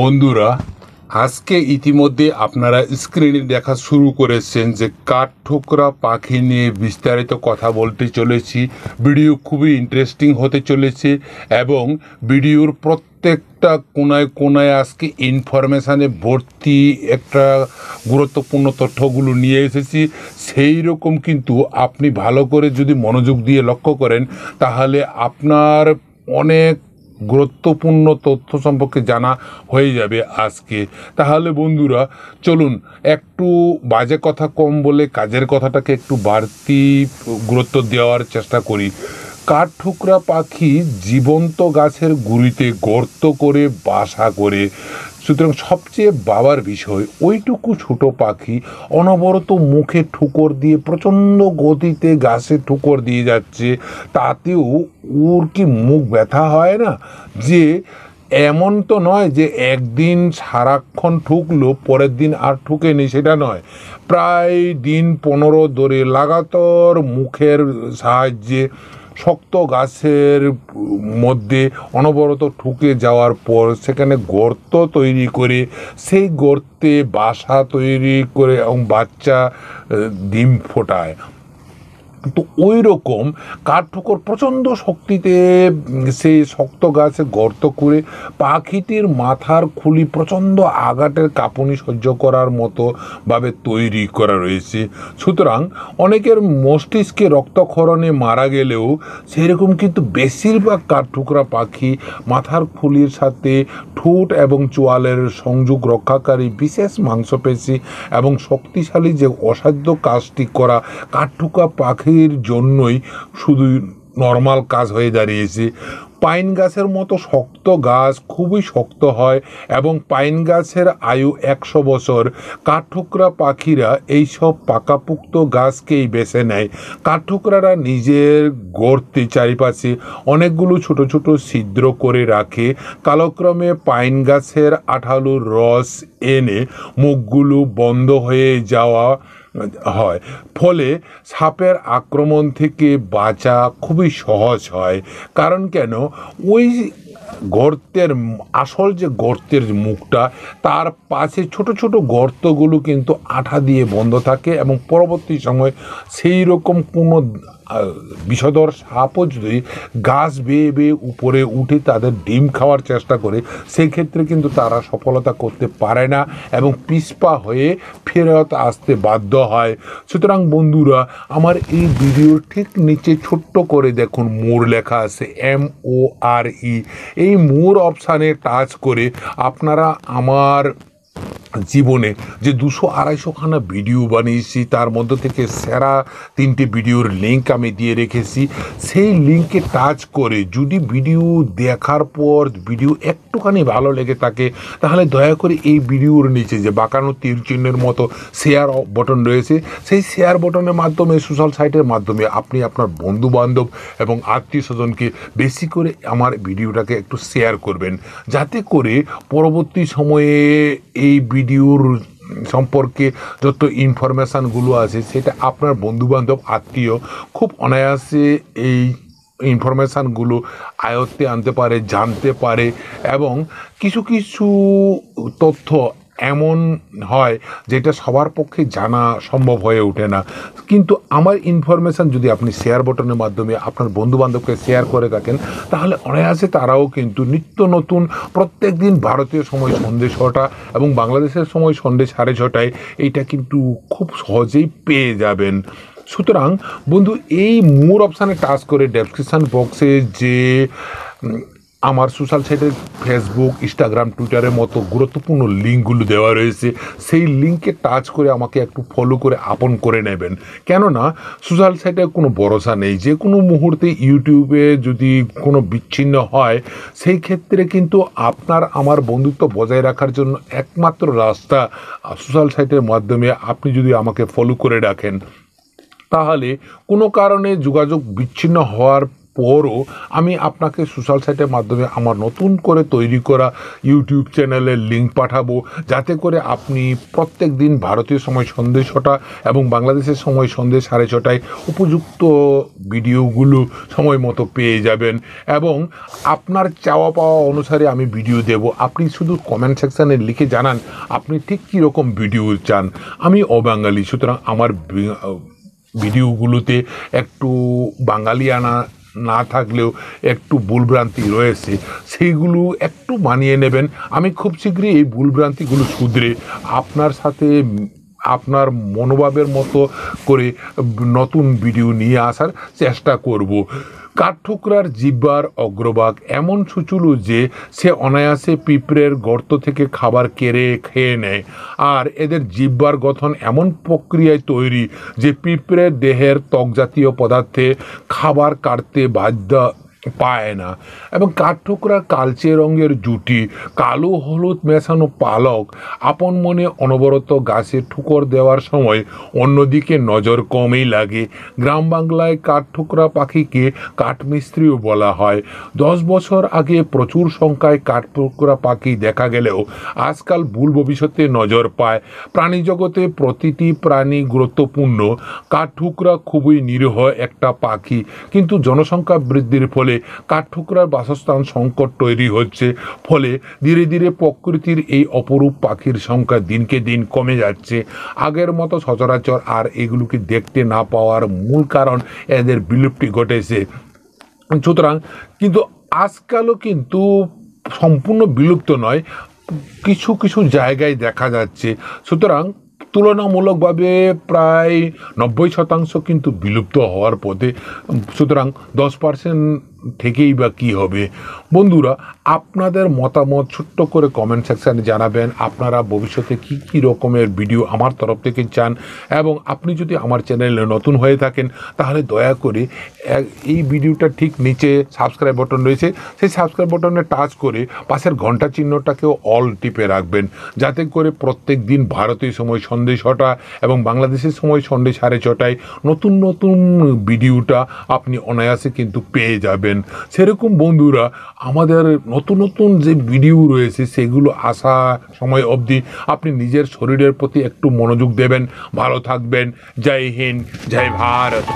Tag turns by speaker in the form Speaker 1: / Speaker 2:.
Speaker 1: বন্ধুরা, আজকে ইতিমধ্যে আপনারা স্ক্রিনে দেখা শুরু করেছেন যে কাঠঠোকরা পাখি নিয়ে বিস্তারিত কথা বলতে চলেছি, ভিডিও খুবই ইন্টারেস্টিং হতে চলেছে এবং ভিডিওর প্রত্যেকটা কোনায় কোনায় আজকে ইনফরমেশানে ভর্তি একটা গুরুত্বপূর্ণ তথ্যগুলো নিয়ে এসেছি। সেই রকম কিন্তু আপনি ভালো করে যদি মনোযোগ দিয়ে লক্ষ্য করেন, তাহলে আপনার অনেক গুরুত্বপূর্ণ তথ্য সম্পর্কে জানা হয়ে যাবে আজকে। তাহলে বন্ধুরা, চলুন, একটু বাজে কথা কম বলে কাজের কথাটাকে একটু বাড়তি গুরুত্ব দেওয়ার চেষ্টা করি। কাঠঠুকরা পাখি জীবন্ত গাছের গুড়িতে গর্ত করে বাসা করে। সুতরাং সবচেয়ে বাবার বিষয়, ওইটুকু ছোট পাখি অনবরত মুখে ঠুকর দিয়ে, প্রচণ্ড গতিতে গাছে ঠুকর দিয়ে যাচ্ছে, তাতেও ওর কি মুখ ব্যথা হয় না? যে এমন তো নয় যে একদিন সারাক্ষণ ঠুকলো, পরের দিন আর ঠুকেনি, সেটা নয়। প্রায় দিন পনেরো ধরে লাগাতার মুখের সাহায্যে শক্ত গাছের মধ্যে অনবরত ঠুকে যাওয়ার পর সেখানে গর্ত তৈরি করে, সেই গর্তে বাসা তৈরি করে এবং বাচ্চা ডিম ফোটায়। তো ওই রকম কাঠঠোকর প্রচণ্ড শক্তিতে সেই শক্ত গাছে গর্ত করে পাখিটির মাথার খুলি প্রচণ্ড আঘাতের কাঁপুনি সহ্য করার মতো ভাবে তৈরি করা রয়েছে। সুতরাং অনেকের মস্তিষ্কে রক্তক্ষরণে মারা গেলেও সেরকম কিন্তু বেশিরভাগ কাঠঠুকরা পাখি মাথার খুলির সাথে ঠোঁট এবং চোয়ালের সংযোগ রক্ষাকারী বিশেষ মাংসপেশি এবং শক্তিশালী যে অসাধ্য কাজটি করা কাঠঠুকা পাখির জন্যই শুধু নর্মাল কাজ হয়ে দাঁড়িয়েছে। পাইন গাছের মতো শক্ত গাছ খুবই শক্ত হয় এবং পাইন গাছের আয়ু একশো বছর। কাঠঠোকরা পাখিরা এইসব পাকাপুক্ত গাছকেই বেছে নেয়। কাঠঠোকরারা নিজের গর্তে চারিপাশে অনেকগুলো ছোট ছোট ছিদ্র করে রাখে। কালক্রমে পাইন গাছের আঠালো রস এনে মুখগুলো বন্ধ হয়ে যাওয়া হয়। ফলে সাপের আক্রমণ থেকে বাঁচা খুবই সহজ হয়। কারণ কেন? ওই গর্তের আসল যে গর্তের মুখটা, তার পাশে ছোট ছোট গর্তগুলো কিন্তু আঠা দিয়ে বন্ধ থাকে এবং পরবর্তী সময় সেই রকম কোনো বিষধর সাপও যদি গাছ বেয়ে বেয়ে উপরে উঠে তাদের ডিম খাওয়ার চেষ্টা করে সেই ক্ষেত্রে কিন্তু তারা সফলতা করতে পারে না এবং পিসপা হয়ে ফেরত আসতে বাধ্য হয়। সুতরাং বন্ধুরা, আমার এই ভিডিওর ঠিক নিচে ছোট্ট করে দেখুন মোর লেখা আছে এম ও আর ই এই মোর অপশানে টাচ করে আপনারা আমার জীবনে যে দুশো আড়াইশোখানা ভিডিও বানিয়েছি, তার মধ্য থেকে সেরা তিনটে ভিডিওর লিঙ্ক আমি দিয়ে রেখেছি। সেই লিঙ্কে টাচ করে যদি ভিডিও দেখার পর ভিডিও একটুখানি ভালো লেগে থাকে, তাহলে দয়া করে এই ভিডিওর নিচে যে বাঁকানো তীর চিহ্নের মতো শেয়ার বটন রয়েছে, সেই শেয়ার বটনের মাধ্যমে সোশ্যাল সাইটের মাধ্যমে আপনি আপনার বন্ধু বান্ধব এবং আত্মীয় স্বজনকে বেশি করে আমার ভিডিওটাকে একটু শেয়ার করবেন। যাতে করে পরবর্তী সময়ে এই ভিডিওর সম্পর্কে যত ইনফরমেশানগুলো আছে, সেটা আপনার বন্ধুবান্ধব, আত্মীয় খুব অনায়াসে এই ইনফরমেশানগুলো আয়ত্তে আনতে পারে, জানতে পারে এবং কিছু কিছু তথ্য এমন হয় যেটা সবার পক্ষে জানা সম্ভব হয়ে ওঠে না। কিন্তু আমার ইনফরমেশান যদি আপনি শেয়ার বটনের মাধ্যমে আপনার বন্ধুবান্ধবকে শেয়ার করে থাকেন, তাহলে অনায়াসে তারাও কিন্তু নিত্য নতুন প্রত্যেক দিন ভারতীয় সময় সন্ধ্যে ছটা এবং বাংলাদেশের সময় সন্ধ্যে সাড়ে ছটায় এইটা কিন্তু খুব সহজেই পেয়ে যাবেন। সুতরাং বন্ধু, এই মোর অপশানে টাচ করে ডেসক্রিপশান বক্সে যে আমার সোশ্যাল সাইটে ফেসবুক ইনস্টাগ্রাম টুইটারের মতো গুরুত্বপূর্ণ লিঙ্কগুলো দেওয়া রয়েছে। সেই লিঙ্কে টাচ করে আমাকে একটু ফলো করে আপন করে নেবেন। কেননা সোশ্যাল সাইটে কোনো ভরসা নেই। যে কোনো মুহূর্তে ইউটিউবে যদি কোনো বিচ্ছিন্ন হয়, সেই ক্ষেত্রে কিন্তু আপনার, আমার বন্ধুত্ব বজায় রাখার জন্য একমাত্র রাস্তা সোশ্যাল সাইটের মাধ্যমে আপনি যদি আমাকে ফলো করে রাখেন, তাহলে কোনো কারণে যোগাযোগ বিচ্ছিন্ন হওয়ার পরও আমি আপনাকে সোশ্যাল সাইটের মাধ্যমে আমার নতুন করে তৈরি করা ইউটিউব চ্যানেলের লিঙ্ক পাঠাবো, যাতে করে আপনি প্রত্যেক দিন ভারতীয় সময় সন্ধ্যে ছটা এবং বাংলাদেশের সময় সন্ধ্যে সাড়ে ছটায় উপযুক্ত ভিডিওগুলো সময় মতো পেয়ে যাবেন এবং আপনার চাওয়া পাওয়া অনুসারে আমি ভিডিও দেব। আপনি শুধু কমেন্ট সেকশানে লিখে জানান, আপনি ঠিক কীরকম ভিডিও চান। আমি অবাঙালি, সুতরাং আমার ভিডিওগুলোতে একটু বাঙালিয়ানা না থাকলেও একটু ভুলভ্রান্তি রয়েছে, সেইগুলো একটু মানিয়ে নেবেন। আমি খুব শীঘ্রই এই ভুলভ্রান্তিগুলো শুধরে আপনার সাথে আপনার মনোভাবের মতো করে নতুন ভিডিও নিয়ে আসার চেষ্টা করব। কাঠঠোকরার জিব্বার অগ্রভাগ এমন সুচুলু যে সে অনায়াসে পিঁপড়ের গর্ত থেকে খাবার কেড়ে খেয়ে নেয়। আর এদের জিব্বার গঠন এমন প্রক্রিয়ায় তৈরি যে পিঁপড়ের দেহের ত্বকজাতীয় পদার্থে খাবার কাটতে বাধ্য পায় না। এবং কাঠঠোকরার কালচে রঙের জুটি, কালো হলুদ মেশানো পালক আপন মনে অনবরত গাছে ঠুকর দেওয়ার সময় অন্যদিকে নজর কমই লাগে। গ্রাম বাংলায় কাঠঠোকরা পাখিকে কাঠমিস্ত্রিও বলা হয়। দশ বছর আগে প্রচুর সংখ্যায় কাঠঠোকরা পাখি দেখা গেলেও আজকাল ভুল ভবিষ্যতে নজর পায়। প্রাণী জগতে প্রতিটি প্রাণী গুরুত্বপূর্ণ। কাঠঠুকরা খুবই নিরীহ একটা পাখি, কিন্তু জনসংখ্যা বৃদ্ধির ফলে কাঠঠুকরার বাসস্থান সংকট তৈরি হচ্ছে। ফলে ধীরে ধীরে প্রকৃতির এই অপরূপ পাখির সংখ্যা দিনকে দিন কমে যাচ্ছে। আগের মতো সচরাচর আর এগুলোকে দেখতে না পাওয়ার মূল কারণ এদের বিলুপ্তি ঘটেছে। সুতরাং কিন্তু আজকালও কিন্তু সম্পূর্ণ বিলুপ্ত নয়, কিছু কিছু জায়গায় দেখা যাচ্ছে। সুতরাং তুলনামূলকভাবে প্রায় নব্বই শতাংশ কিন্তু বিলুপ্ত হওয়ার পথে। সুতরাং দশ পার্সেন্ট থেকেই বা কী হবে? বন্ধুরা, আপনাদের মতামত ছোট্ট করে কমেন্ট সেকশানে জানাবেন। আপনারা ভবিষ্যতে কী কী রকমের ভিডিও আমার তরফ থেকে চান? এবং আপনি যদি আমার চ্যানেলে নতুন হয়ে থাকেন, তাহলে দয়া করে এই ভিডিওটা ঠিক নিচে সাবস্ক্রাইব বটন রয়েছে। সেই সাবস্ক্রাইব বটনে টাচ করে পাশের ঘণ্টা চিহ্নটাকেও অল টিপে রাখবেন। যাতে করে প্রত্যেক দিন ভারতীয় সময় সন্ধ্যে ছটা এবং বাংলাদেশের সময় সন্ধ্যে সাড়ে ছটায় নতুন নতুন ভিডিওটা আপনি অনায়াসে কিন্তু পেয়ে যাবেন। সেরকম বন্ধুরা আমাদের নতুন নতুন যে ভিডিও রয়েছে, সেগুলো আসা সময় অবধি আপনি নিজের শরীরের প্রতি একটু মনোযোগ দেবেন। ভালো থাকবেন। জয় হিন্দ, জয় ভারত।